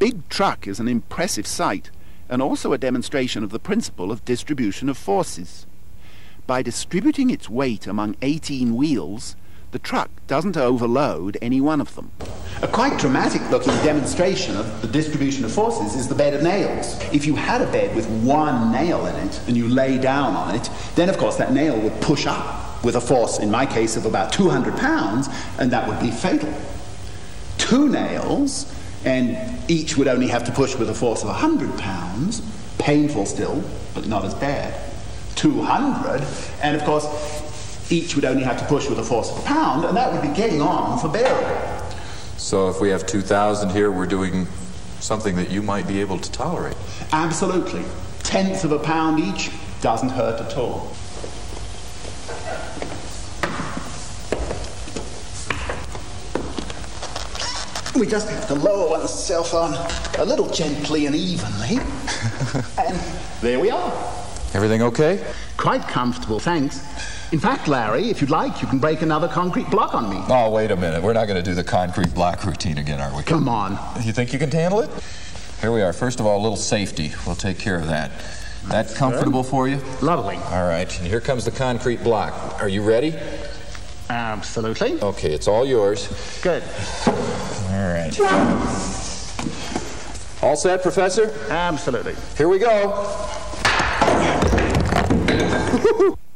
big truck is an impressive sight and also a demonstration of the principle of distribution of forces. By distributing its weight among 18 wheels, the truck doesn't overload any one of them. A quite dramatic looking demonstration of the distribution of forces is the bed of nails. If you had a bed with one nail in it and you lay down on it, then of course that nail would push up with a force, in my case, of about 200 pounds, and that would be fatal. Two nails, and each would only have to push with a force of 100 pounds, painful still, but not as bad. 200, and of course, each would only have to push with a force of a pound, and that would be getting on for bearable. So if we have 2,000 here, we're doing something that you might be able to tolerate. Absolutely. Tenth of a pound each doesn't hurt at all. We just have to lower oneself on a little gently and evenly. and there we are. Everything okay? Quite comfortable, thanks. In fact, Larry, if you'd like, you can break another concrete block on me. Oh, wait a minute. We're not going to do the concrete block routine again, are we? Come on. You think you can handle it? Here we are. First of all, a little safety. We'll take care of that. That comfortable for you? Lovely. All right. And here comes the concrete block. Are you ready? Absolutely. Okay, it's all yours. Good. All right. All set, Professor? Absolutely. Here we go.